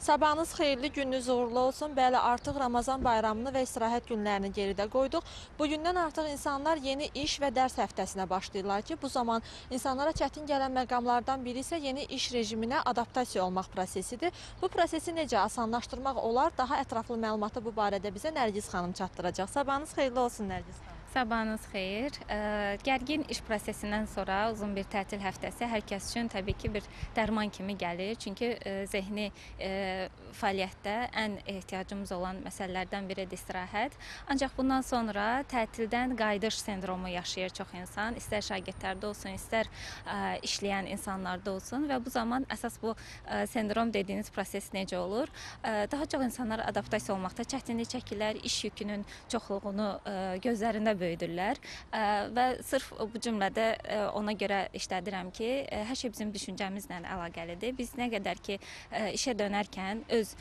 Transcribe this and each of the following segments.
Sabahınız xeyirli, gününüz uğurlu olsun. Bəli, artıq Ramazan bayramını və istirahət günlərini geridə qoyduq. Bugündən artıq insanlar yeni iş və dərs həftəsinə başlayırlar ki, bu zaman insanlara çətin gələn məqamlardan biri isə yeni iş rejiminə adaptasiya olmaq prosesidir. Bu prosesi necə asanlaşdırmaq olar? Daha ətraflı məlumatı bu barədə bizə Nərgiz xanım çatdıracaq. Sabahınız xeyirli olsun Nərgiz xanım. Sabahınız xeyir. Gərgin iş prosesindən sonra uzun bir tətil həftəsi hər kəs üçün təbii ki, bir dərman kimi gəlir. Çünki zehni fəaliyyətdə ən ehtiyacımız olan məsələlərdən biridir istirahət. Ancaq bundan sonra tətildən qayıdış sindromu yaşayır çox insan. İstər şagirdlərdə olsun, istər işləyən insanlarda olsun və bu zaman əsas bu sindrom dediyiniz proses necə olur? Daha çox insanlar adaptasiya olmaqda çətinlik çəkirlər, iş yükünün çoxluğunu gözlərində böyüdürlər və sırf bu cümlədə ona görə işlədirəm ki, hər şey bizim düşüncəmizlə əlaqəlidir. Biz nə qədər ki işə dönərkən öz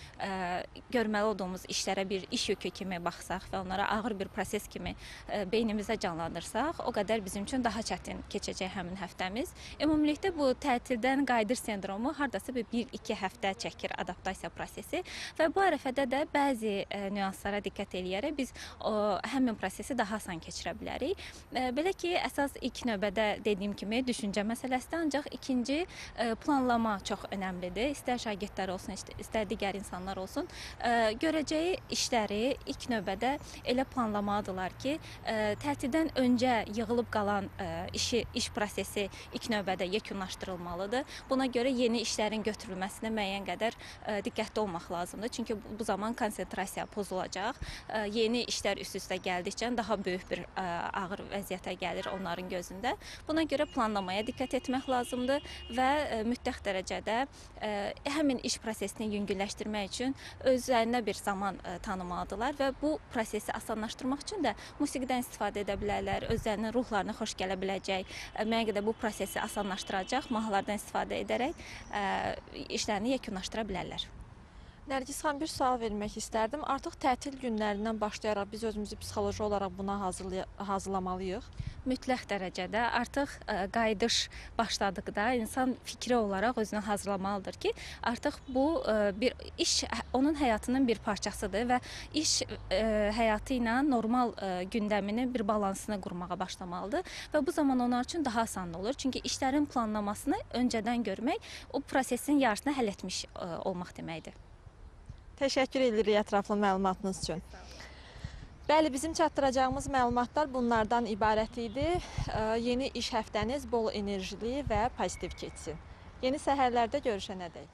görməli olduğumuz işlərə bir iş yükü kimi baxsaq və onlara ağır bir proses kimi ə, beynimizdə canlandırsaq, o qədər bizim üçün daha çətin keçəcək həmin həftəmiz. Ümumilikdə bu tətildən qayıdış sindromu hardasa bir 1-2 həftə çəkir adaptasiya prosesi və bu ərəfədə də bəzi nüanslara diqqət eləyərək biz o, həmin prosesi daha asan keçirə bilərik. Belə ki, əsas ilk növbədə dediyim kimi düşüncə məsələsidir, ancaq ikinci planlama çox önəmlidir. İstər şagirdlər olsun, ist- istər digər insanlar olsun, görəcəyi işləri ilk növbədə elə planlamalıdırlar ki, tətildən öncə yığılıb qalan işi iş prosesi ilk növbədə yekunlaşdırılmalıdır. Buna görə yeni işlərin götürülməsinə müəyyən qədər diqqətli olmaq lazımdır. Çünki bu, zaman konsentrasiya pozulacaq. Yeni işlər üst-üstə gəldikcə daha böyük bir ə, ağır vəziyyətə gəlir onların gözündə. Buna görə planlamaya diqqət etmək lazımdır və ə, mütləq dərəcədə ə, həmin iş prosesini yüngülləşdirmək üçün özlərinə bir zaman ə, tanımalıdırlar və bu prosesi asanlaşdırmaq üçün də musiqidən istifadə edə bilərlər, özlərinin ruhlarına xoş gələ biləcək, ə, müəyyən qədər bu prosesi asanlaşdıracaq mahnılardan istifadə edərək ə, işlərini yekunlaşdıra bilərlər. Nərgiz xanım, bir sual vermək istərdim. Artıq tətil günlərindən başlayaraq biz özümüzü psixoloji olaraq buna hazırlamalıyıq. Mütləq dərəcədə artıq ə, qayıdış başladıqda insan fikri olaraq özünü hazırlamalıdır ki, artıq bu ə, bir iş hə- onun həyatının bir parçasıdır və iş ə, həyatı ilə normal ə, gündəminin bir balansını qurmağa başlamalıdır və bu zaman onlar üçün daha asan olur. Çünki işlərin planlamasını öncədən görmək o prosesin yarısını həll etmiş ə, olmaq deməkdir. Təşəkkür edirik ətraflı məlumatınız üçün. Bəli, bizim çatdıracağımız məlumatlar bunlardan ibarət idi. Yeni iş həftəniz bol enerjili və pozitiv keçsin. Yeni səhərlərdə görüşənədək.